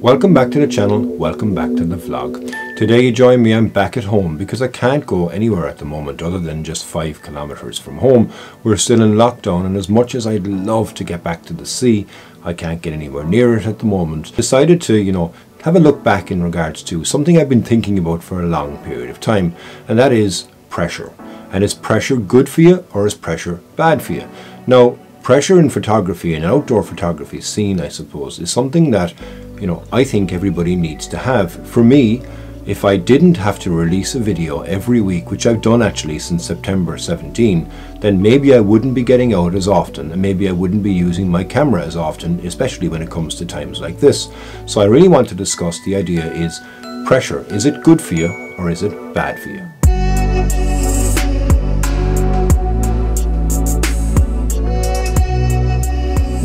Welcome back to the channel, welcome back to the vlog. Today you join me, I'm back at home because I can't go anywhere at the moment other than just 5 kilometres from home. We're still in lockdown and as much as I'd love to get back to the sea, I can't get anywhere near it at the moment. Decided to, you know, have a look back in regards to something I've been thinking about for a long period of time and that is pressure. And is pressure good for you or is pressure bad for you? Now, pressure in photography and outdoor photography scene, I suppose, is something that, you know, I think everybody needs to have. For me, if I didn't have to release a video every week, which I've done actually since September 17, then maybe I wouldn't be getting out as often and maybe I wouldn't be using my camera as often, especially when it comes to times like this. So I really want to discuss the idea is pressure. Is it good for you or is it bad for you?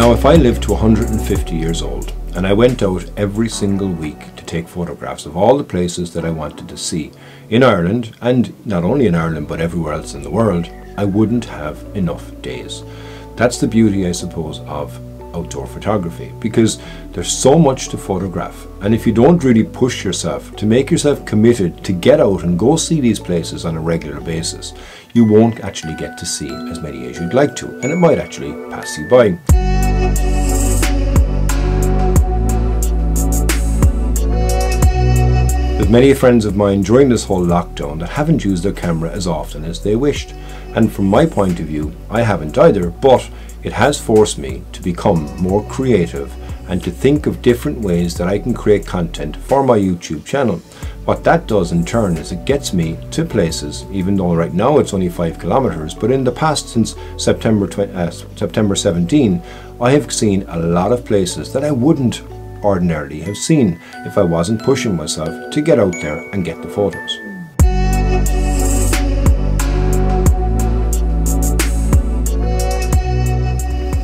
Now, if I lived to 150 years old and I went out every single week to take photographs of all the places that I wanted to see in Ireland, and not only in Ireland but everywhere else in the world, I wouldn't have enough days. That's the beauty, I suppose, of outdoor photography because there's so much to photograph. And if you don't really push yourself to make yourself committed to get out and go see these places on a regular basis, you won't actually get to see as many as you'd like to, and it might actually pass you by. There's many friends of mine during this whole lockdown that haven't used their camera as often as they wished. And from my point of view, I haven't either, but it has forced me to become more creative and to think of different ways that I can create content for my YouTube channel. What that does in turn is it gets me to places, even though right now it's only 5 kilometers, but in the past since September, uh, September 17, I have seen a lot of places that I wouldn't ordinarily have seen if I wasn't pushing myself to get out there and get the photos.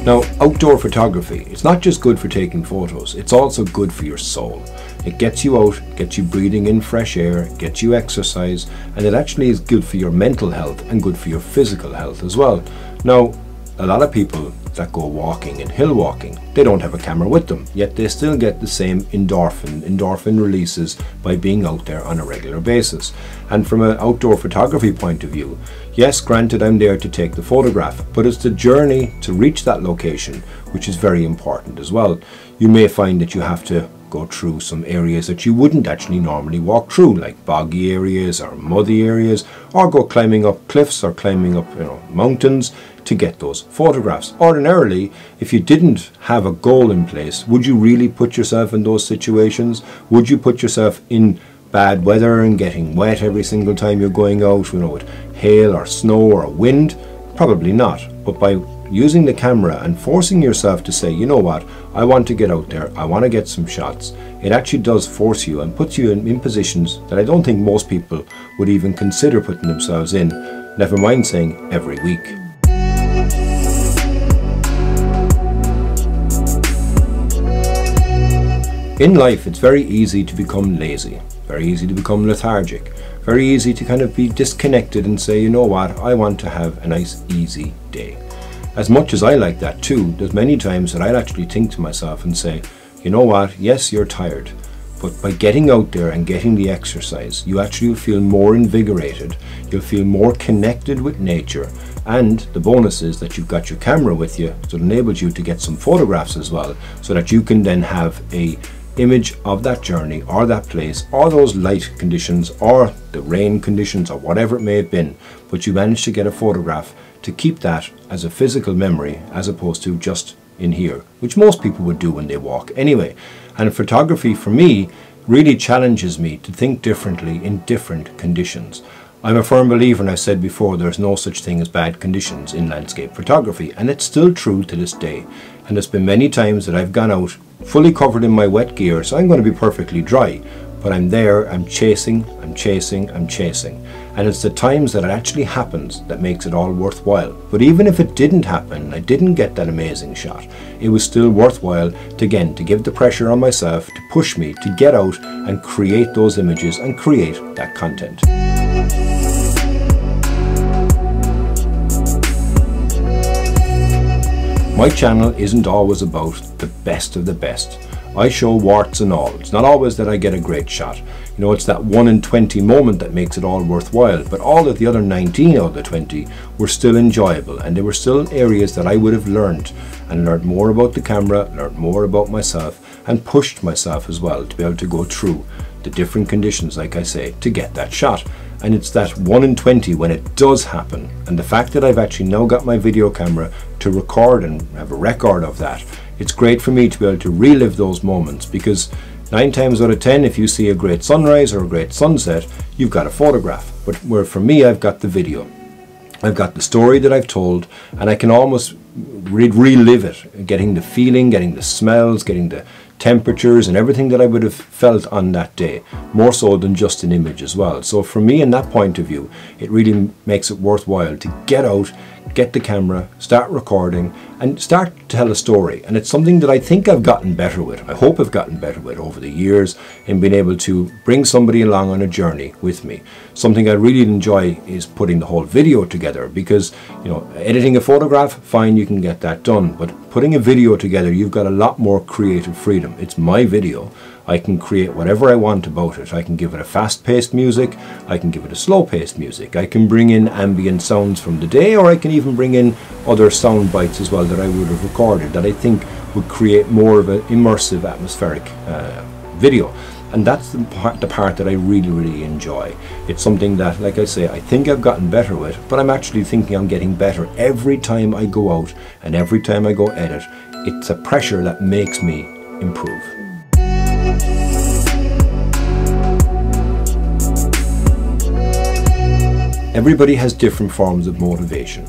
Now, outdoor photography, it's not just good for taking photos, it's also good for your soul. It gets you out, gets you breathing in fresh air, gets you exercise, and it actually is good for your mental health and good for your physical health as well. Now, a lot of people that go walking and hill walking, they don't have a camera with them, yet they still get the same endorphin, endorphin releases by being out there on a regular basis. And from an outdoor photography point of view, yes, granted I'm there to take the photograph, but it's the journey to reach that location which is very important as well. You may find that you have to go through some areas that you wouldn't actually normally walk through, like boggy areas or muddy areas, or go climbing up cliffs or climbing up you know, mountains to get those photographs. Ordinarily, if you didn't have a goal in place, would you really put yourself in those situations? Would you put yourself in bad weather and getting wet every single time you're going out, you know, with hail or snow or wind? Probably not. But by using the camera and forcing yourself to say, you know what, I want to get out there, I want to get some shots, it actually does force you and puts you in, in positions that I don't think most people would even consider putting themselves in, never mind saying every week. In life, it's very easy to become lazy, very easy to become lethargic, very easy to kind of be disconnected and say, you know what, I want to have a nice, easy day. As much as I like that too, there's many times that I'll actually think to myself and say, you know what, yes, you're tired, but by getting out there and getting the exercise, you actually feel more invigorated, you'll feel more connected with nature, and the bonus is that you've got your camera with you, so it enables you to get some photographs as well, so that you can then have a image of that journey or that place or those light conditions or the rain conditions or whatever it may have been but you managed to get a photograph to keep that as a physical memory as opposed to just in here which most people would do when they walk anyway and photography for me really challenges me to think differently in different conditions I'm a firm believer, and I've said before, there's no such thing as bad conditions in landscape photography, and it's still true to this day. And there's been many times that I've gone out fully covered in my wet gear, so I'm going to be perfectly dry. But I'm there, I'm chasing, I'm chasing, I'm chasing. And it's the times that it actually happens that makes it all worthwhile. But even if it didn't happen, I didn't get that amazing shot, it was still worthwhile to again to give the pressure on myself to push me to get out and create those images and create that content. My channel isn't always about the best of the best. I show warts and all. It's not always that I get a great shot. You know, it's that 1 in 20 moment that makes it all worthwhile. But all of the other 19 out of the 20 were still enjoyable and they were still areas that I would have learned and learned more about the camera, learned more about myself and pushed myself as well to be able to go through the different conditions, like I say, to get that shot. And it's that 1 in 20 when it does happen. And the fact that I've actually now got my video camera to record and have a record of that, it's great for me to be able to relive those moments because nine times out of ten, if you see a great sunrise or a great sunset, you've got a photograph. But where for me, I've got the video. I've got the story that I've told, and I can almost re relive it, getting the feeling, getting the smells, getting the temperatures and everything that I would have felt on that day, more so than just an image as well. So for me, in that point of view, it really makes it worthwhile to get out, get the camera, start recording, and start to tell a story. And it's something that I think I've gotten better with. I hope I've gotten better with over the years in being able to bring somebody along on a journey with me. Something I really enjoy is putting the whole video together because, you know, editing a photograph, fine, you can get that done. But putting a video together, you've got a lot more creative freedom. It's my video. I can create whatever I want about it. I can give it a fast-paced music, I can give it a slow-paced music, I can bring in ambient sounds from the day, or I can even bring in other sound bites as well that I would have recorded that I think would create more of an immersive atmospheric uh, video. And that's the part, the part that I really, really enjoy. It's something that, like I say, I think I've gotten better with, but I'm actually thinking I'm getting better every time I go out and every time I go edit. It's a pressure that makes me improve. Everybody has different forms of motivation.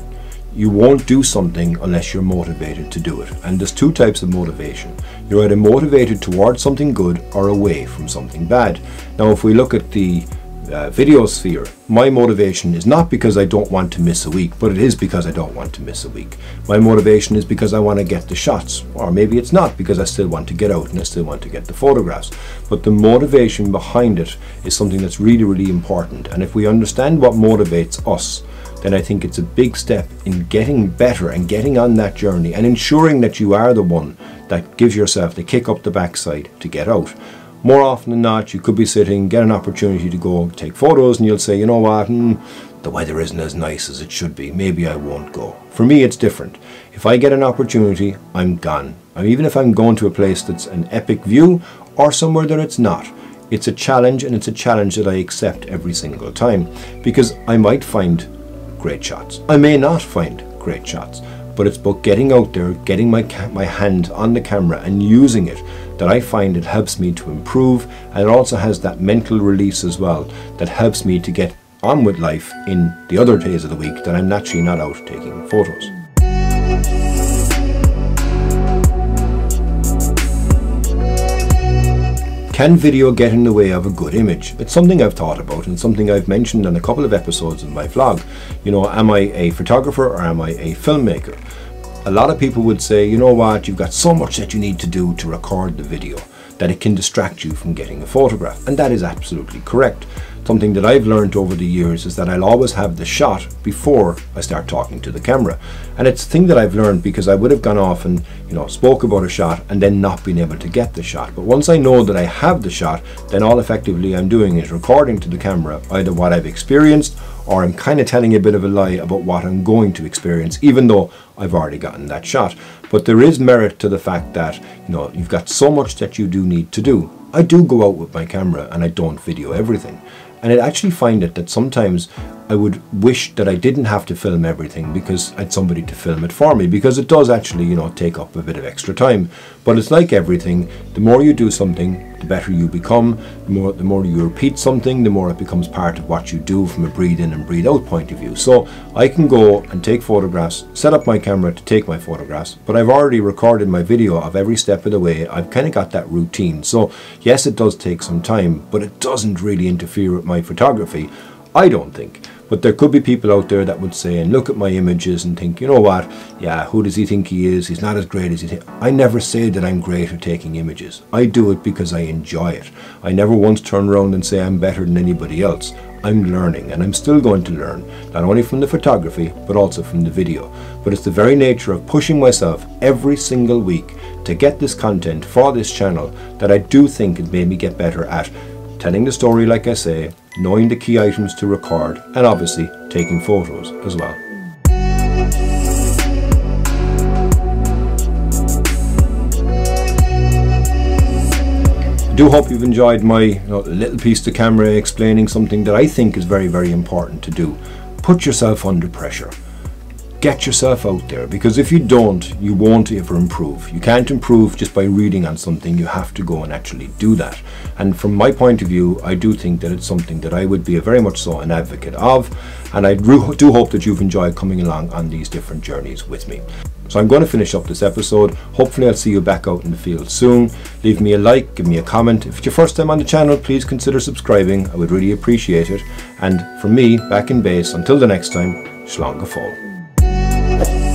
You won't do something unless you're motivated to do it. And there's two types of motivation. You're either motivated towards something good or away from something bad. Now, if we look at the uh, video sphere, my motivation is not because I don't want to miss a week, but it is because I don't want to miss a week. My motivation is because I want to get the shots, or maybe it's not because I still want to get out and I still want to get the photographs. But the motivation behind it is something that's really, really important. And if we understand what motivates us, then I think it's a big step in getting better and getting on that journey and ensuring that you are the one that gives yourself the kick up the backside to get out more often than not, you could be sitting, get an opportunity to go take photos, and you'll say, you know what, hmm, the weather isn't as nice as it should be. Maybe I won't go. For me, it's different. If I get an opportunity, I'm gone. And even if I'm going to a place that's an epic view or somewhere that it's not, it's a challenge, and it's a challenge that I accept every single time because I might find great shots. I may not find great shots, but it's about getting out there, getting my, my hand on the camera and using it that I find it helps me to improve and it also has that mental release as well that helps me to get on with life in the other days of the week that I'm naturally not out taking photos. Can video get in the way of a good image? It's something I've thought about and something I've mentioned in a couple of episodes of my vlog. You know, am I a photographer or am I a filmmaker? A lot of people would say, you know what, you've got so much that you need to do to record the video that it can distract you from getting a photograph. And that is absolutely correct. Something that I've learned over the years is that I'll always have the shot before I start talking to the camera. And it's a thing that I've learned because I would have gone off and, you know, spoke about a shot and then not been able to get the shot. But once I know that I have the shot, then all effectively I'm doing is recording to the camera either what I've experienced or I'm kind of telling a bit of a lie about what I'm going to experience, even though I've already gotten that shot. But there is merit to the fact that, you know, you've got so much that you do need to do. I do go out with my camera and I don't video everything. And I actually find it that sometimes I would wish that I didn't have to film everything because I had somebody to film it for me because it does actually, you know, take up a bit of extra time. But it's like everything, the more you do something, the better you become. The more, the more you repeat something, the more it becomes part of what you do from a breathe in and breathe out point of view. So I can go and take photographs, set up my camera to take my photographs, but I've already recorded my video of every step of the way. I've kind of got that routine. So yes, it does take some time, but it doesn't really interfere with my photography. I don't think. But there could be people out there that would say and look at my images and think, you know what, yeah, who does he think he is? He's not as great as he thinks. I never say that I'm great at taking images. I do it because I enjoy it. I never once turn around and say I'm better than anybody else. I'm learning and I'm still going to learn, not only from the photography, but also from the video. But it's the very nature of pushing myself every single week to get this content for this channel that I do think it made me get better at telling the story like I say, knowing the key items to record, and obviously taking photos as well. I do hope you've enjoyed my you know, little piece to camera explaining something that I think is very, very important to do. Put yourself under pressure. Get yourself out there because if you don't, you won't ever improve. You can't improve just by reading on something. You have to go and actually do that. And from my point of view, I do think that it's something that I would be very much so an advocate of. And I do hope that you've enjoyed coming along on these different journeys with me. So I'm going to finish up this episode. Hopefully I'll see you back out in the field soon. Leave me a like, give me a comment. If it's your first time on the channel, please consider subscribing. I would really appreciate it. And from me, back in base, until the next time, fóill. Bye.